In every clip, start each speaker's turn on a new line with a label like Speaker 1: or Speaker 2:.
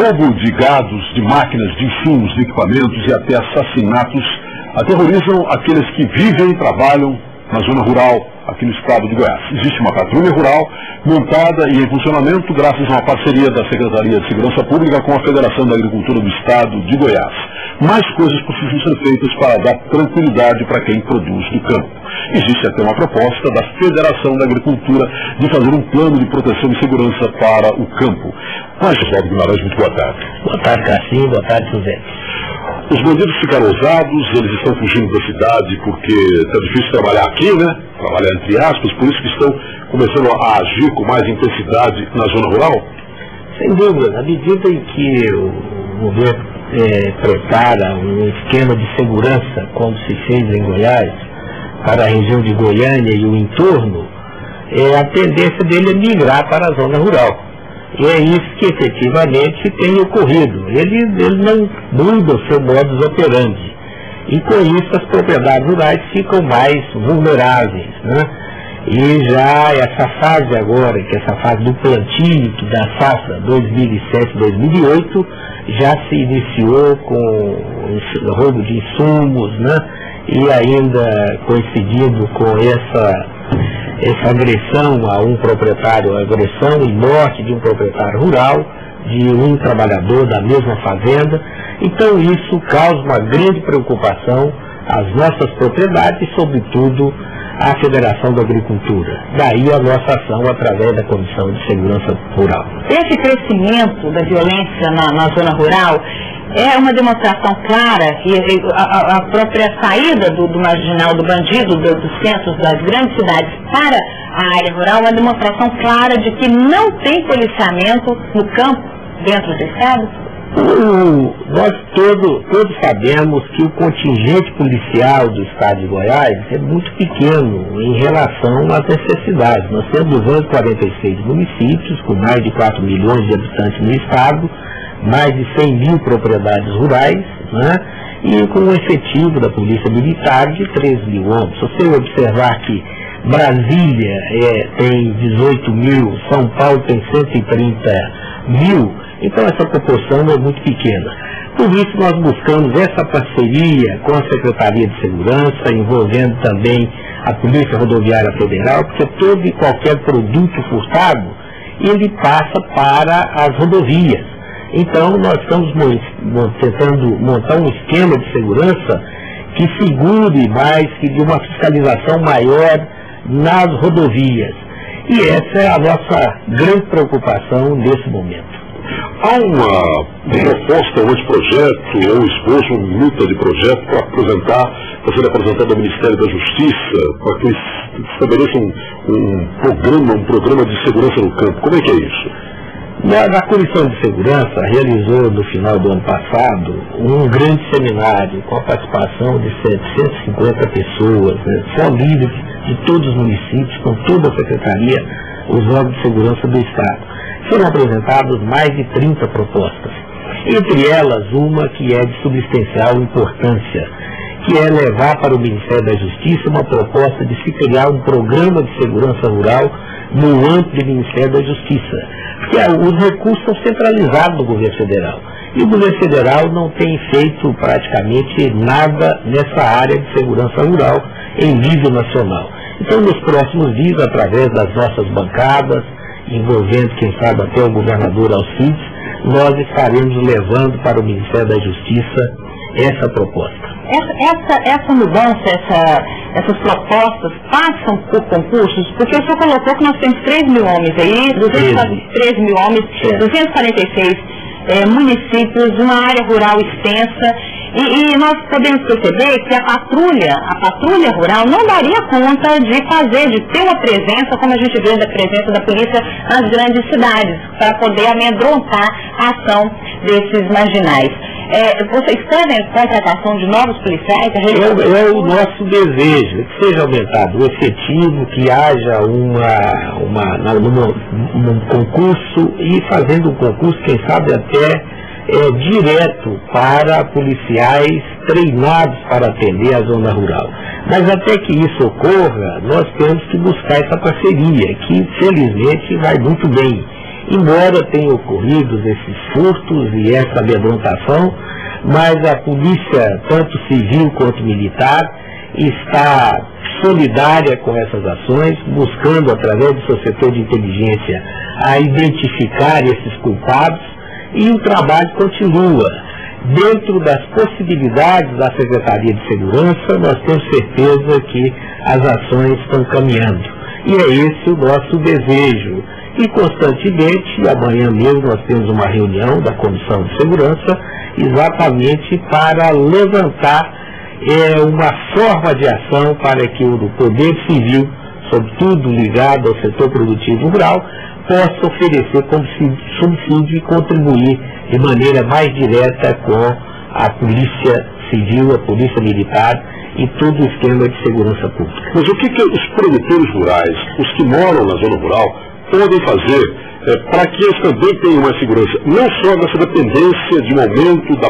Speaker 1: roubo de gados, de máquinas, de insumos, de equipamentos e até assassinatos aterrorizam aqueles que vivem e trabalham na zona rural aqui no estado de Goiás. Existe uma patrulha rural montada e em funcionamento graças a uma parceria da Secretaria de Segurança Pública com a Federação da Agricultura do Estado de Goiás. Mais coisas precisam ser feitas para dar tranquilidade para quem produz no campo. Existe até uma proposta da Federação da Agricultura de fazer um plano de proteção e segurança para o campo. Mas, Oswaldo Guimarães, muito boa tarde.
Speaker 2: Boa tarde, Cassim. Boa tarde, José.
Speaker 1: Os bandidos ficaram ousados, eles estão fugindo da cidade porque está difícil trabalhar aqui, né? Trabalhar entre aspas, por isso que estão começando a agir com mais intensidade na zona rural?
Speaker 2: Sem dúvida, na medida em que o governo é, prepara um esquema de segurança, como se fez em Goiás, para a região de Goiânia e o entorno, é, a tendência dele é migrar para a zona rural. E é isso que efetivamente tem ocorrido. Ele, ele não muda o seu modus operandi. E com isso as propriedades rurais ficam mais vulneráveis. Né? E já essa fase agora, que é essa fase do plantio da safra 2007-2008, já se iniciou com roubo de insumos, né? e ainda coincidindo com essa essa agressão a um proprietário, agressão e morte de um proprietário rural, de um trabalhador da mesma fazenda. Então isso causa uma grande preocupação às nossas propriedades sobretudo, à Federação da Agricultura. Daí a nossa ação através da Comissão de Segurança Rural.
Speaker 3: Esse crescimento da violência na, na zona rural é uma demonstração clara que a, a própria saída do, do, marginal, do bandido, do, dos centros das grandes cidades para a área rural, é uma demonstração clara de que não tem policiamento no campo dentro do Estado?
Speaker 2: Nós todo, todos sabemos que o contingente policial do Estado de Goiás é muito pequeno em relação às necessidades. Nós temos 246 municípios, com mais de 4 milhões de habitantes no Estado, mais de 100 mil propriedades rurais, né? e com um efetivo da Polícia Militar de 3 mil homens. Se você observar que Brasília é, tem 18 mil, São Paulo tem 130 mil, então essa proporção é muito pequena. Por isso nós buscamos essa parceria com a Secretaria de Segurança, envolvendo também a Polícia Rodoviária Federal, porque todo e qualquer produto furtado, ele passa para as rodovias. Então, nós estamos tentando montar um esquema de segurança que segure mais, que de uma fiscalização maior nas rodovias. E essa é a nossa grande preocupação nesse momento.
Speaker 1: Há uma proposta, um projeto, ou um esboço, uma minuta de projeto para apresentar, para ser apresentado ao Ministério da Justiça, para que eles estabeleçam um, um programa, um programa de segurança no campo. Como é que é isso?
Speaker 2: A Comissão de Segurança realizou no final do ano passado um grande seminário com a participação de 750 pessoas, né, só líderes de todos os municípios, com toda a Secretaria, os órgãos de segurança do Estado. Foram apresentadas mais de 30 propostas. Entre elas, uma que é de substancial importância, que é levar para o Ministério da Justiça uma proposta de se criar um programa de segurança rural no âmbito do Ministério da Justiça que os recursos são centralizados no governo federal. E o governo federal não tem feito praticamente nada nessa área de segurança rural em nível nacional. Então, nos próximos dias, através das nossas bancadas, envolvendo, quem sabe, até o governador Alcides, nós estaremos levando para o Ministério da Justiça essa proposta.
Speaker 3: Essa, essa, essa mudança, essa, essas propostas passam por concursos? Porque o senhor colocou que nós temos 3 mil homens aí, 203 mil homens, é. 246 é, municípios, uma área rural extensa, e, e, nós podemos perceber que a patrulha, a patrulha rural não daria conta de fazer, de ter uma presença, como a gente vê da presença da polícia nas grandes cidades, para poder amedrontar a ação desses marginais. É, vocês querem a contratação de novos policiais?
Speaker 2: É, é, o nosso desejo, que seja aumentado o efetivo, que haja uma, uma, uma, um concurso e fazendo um concurso, quem sabe até é, direto para policiais treinados para atender a zona rural. Mas até que isso ocorra, nós temos que buscar essa parceria, que felizmente vai muito bem. embora tenham ocorrido esses furtos e essa amedrontação, mas a polícia, tanto civil quanto militar, está solidária com essas ações, buscando, através do seu setor de inteligência, a identificar esses culpados e o trabalho continua. Dentro das possibilidades da Secretaria de Segurança, nós temos certeza que as ações estão caminhando. E é esse o nosso desejo. E constantemente, amanhã mesmo nós temos uma reunião da Comissão de Segurança, exatamente para levantar é, uma forma de ação para que o poder civil, sobretudo ligado ao setor produtivo rural, possa oferecer como subsídio e contribuir de maneira mais direta com a polícia civil, a polícia militar e todo o esquema de segurança pública.
Speaker 1: Mas o que, que os produtores rurais, os que moram na zona rural, podem fazer é, para que eles também tenham uma segurança, não só nessa dependência de momento da,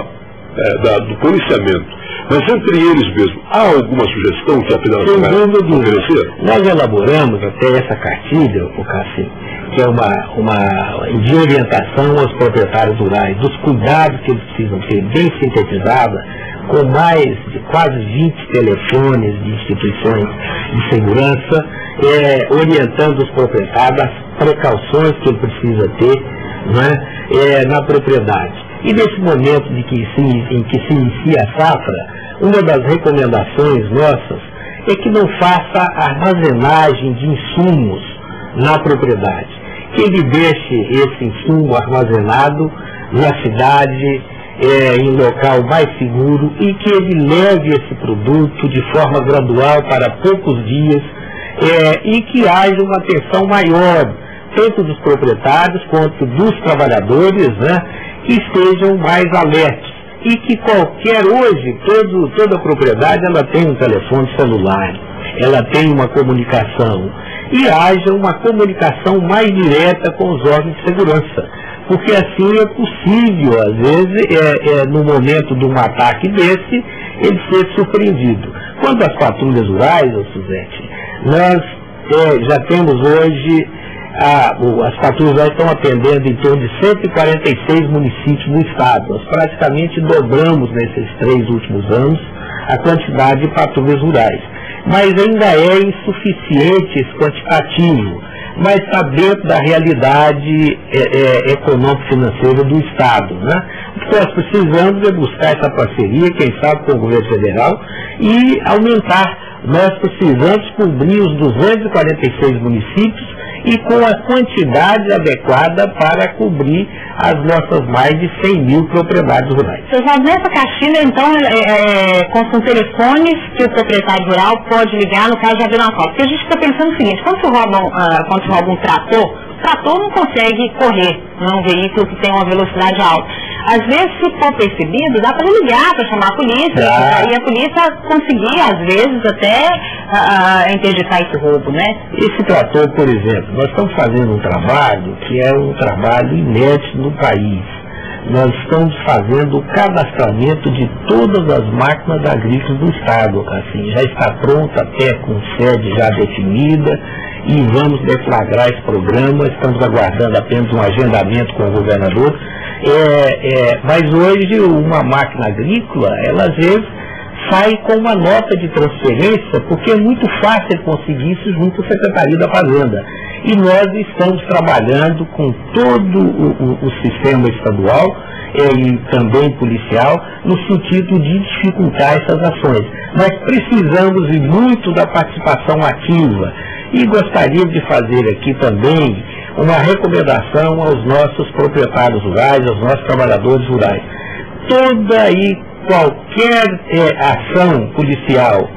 Speaker 1: é, da, do policiamento, mas entre eles mesmo, há alguma sugestão que a Federação vai oferecer?
Speaker 2: Nós elaboramos até essa cartilha, o Cassim, que é uma, uma de orientação aos proprietários rurais, dos cuidados que eles precisam ter, bem sintetizada, com mais de quase 20 telefones de instituições de segurança, é, orientando os proprietários as precauções que ele precisa ter né, é, na propriedade. E nesse momento de que se, em que se inicia a safra, uma das recomendações nossas é que não faça armazenagem de insumos na propriedade. Que ele deixe esse insumo armazenado na cidade, é, em local mais seguro e que ele leve esse produto de forma gradual para poucos dias é, e que haja uma atenção maior, tanto dos proprietários quanto dos trabalhadores, né, que estejam mais alertos e que qualquer hoje, todo, toda propriedade, ela tem um telefone celular, ela tem uma comunicação e haja uma comunicação mais direta com os órgãos de segurança. Porque assim é possível, às vezes, é, é, no momento de um ataque desse, ele ser surpreendido. Quanto às patrulhas rurais, Suzete, nós é, já temos hoje a, as patrulhas estão atendendo em torno de 146 municípios no estado. Nós praticamente dobramos nesses três últimos anos a quantidade de patrulhas rurais. Mas ainda é insuficiente esse quantitativo, mas está dentro da realidade é, é, econômico-financeira do Estado. Né? O que nós precisamos é buscar essa parceria, quem sabe com o governo federal, e aumentar. Nós precisamos cobrir os 246 municípios e com a quantidade adequada para cobrir as nossas mais de 100 mil propriedades rurais.
Speaker 3: Pessoal, nessa caixinha, então, é, é, constam telefones que o proprietário rural pode ligar no caso de haver uma falta. Porque a gente está pensando o seguinte, quando se rouba, uh, quando se rouba um trator, trator não consegue correr, não é veículo que tem uma velocidade alta. Às vezes, se for percebido, dá para ligar, para chamar a polícia, ah. e a polícia conseguir, às vezes, até uh, interditar esse roubo, né?
Speaker 2: Esse trator, por exemplo, nós estamos fazendo um trabalho que é um trabalho inédito no país. Nós estamos fazendo o cadastramento de todas as máquinas agrícolas do Estado, assim, já está pronta até com sede já definida, e vamos deflagrar esse programa. Estamos aguardando apenas um agendamento com o governador. É, é, mas hoje uma máquina agrícola, ela às vezes sai com uma nota de transferência, porque é muito fácil conseguir isso junto à Secretaria da Fazenda. E nós estamos trabalhando com todo o, o, o sistema estadual é, e também policial, no sentido de dificultar essas ações. Mas precisamos e muito da participação ativa e gostaria de fazer aqui também uma recomendação aos nossos proprietários rurais, aos nossos trabalhadores rurais. Toda e qualquer é, ação policial,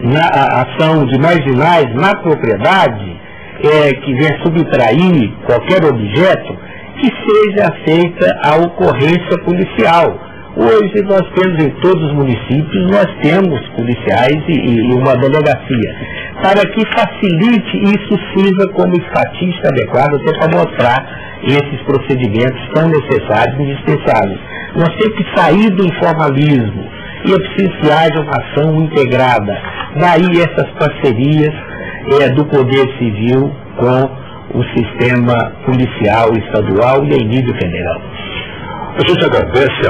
Speaker 2: na, ação de marginais na propriedade, é, que venha subtrair qualquer objeto, que seja feita a ocorrência policial Hoje nós temos em todos os municípios, nós temos policiais e, e uma delegacia, para que facilite isso sirva como estatística adequada até para mostrar esses procedimentos tão necessários e indispensáveis. Nós temos que sair do informalismo e é preciso que haja uma ação integrada. Daí essas parcerias é, do Poder Civil com o sistema policial estadual e em nível federal.
Speaker 1: A gente agradece